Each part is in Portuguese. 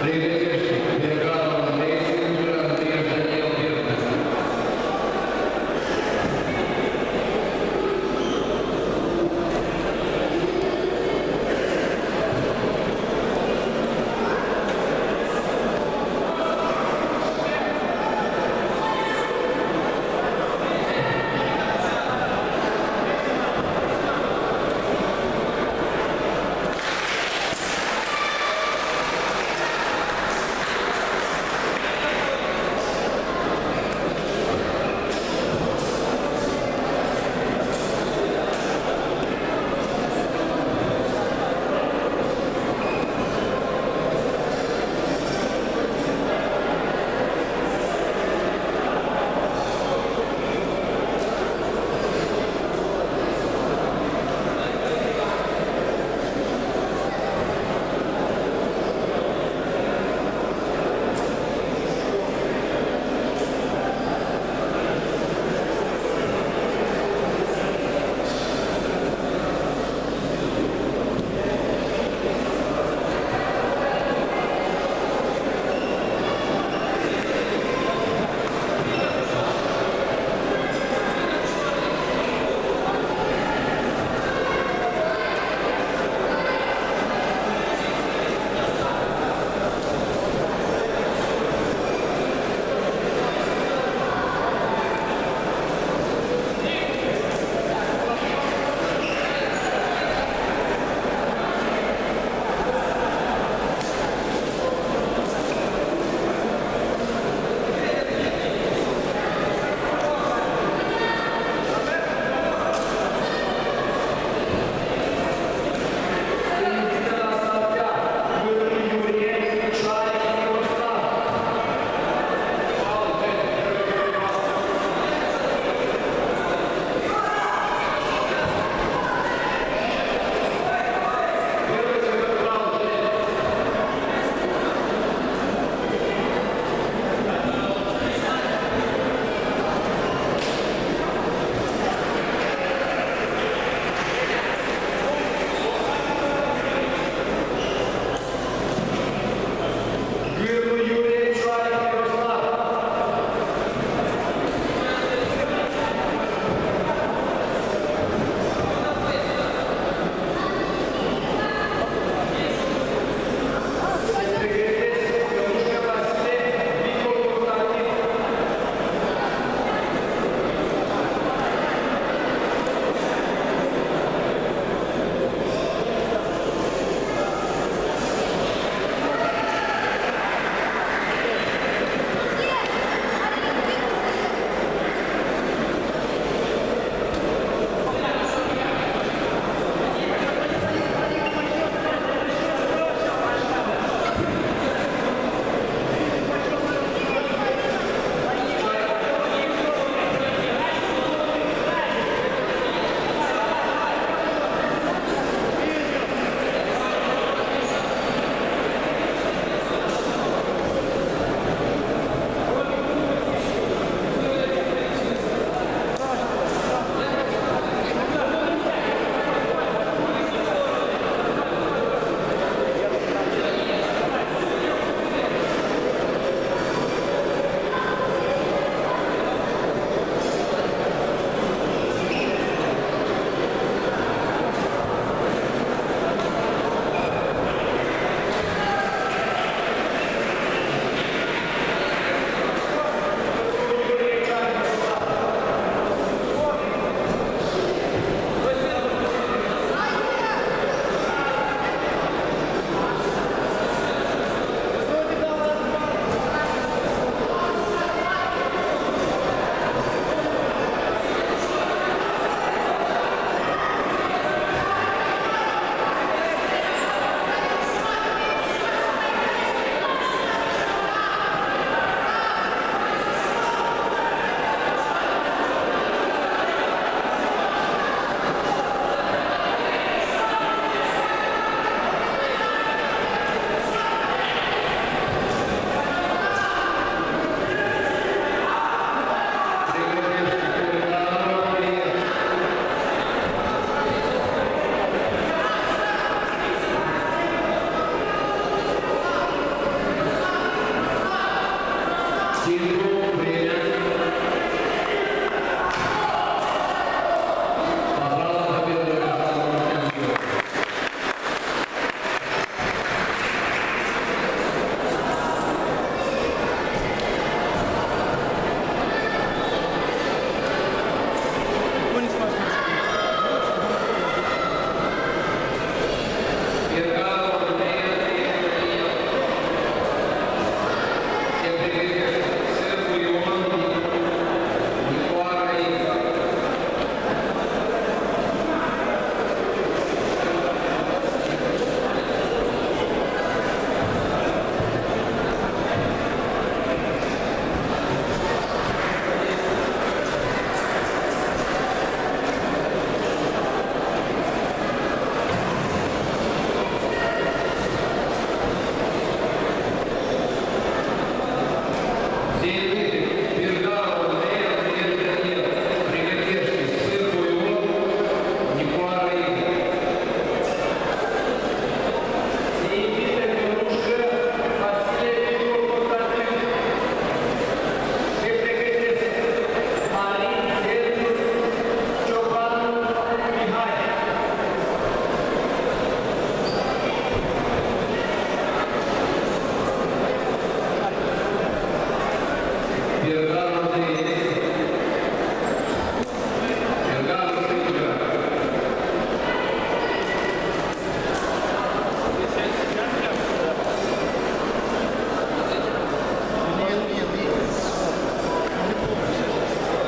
Privilegiados.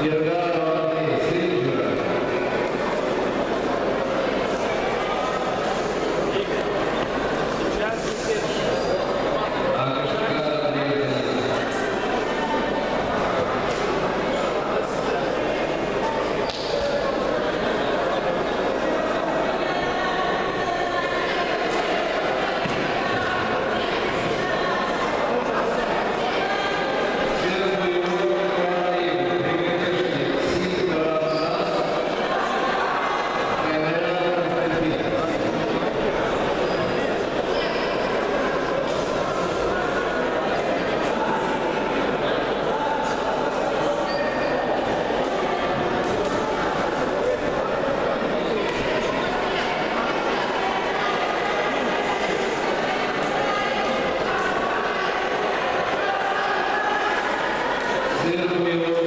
tierra Thank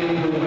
Thank you.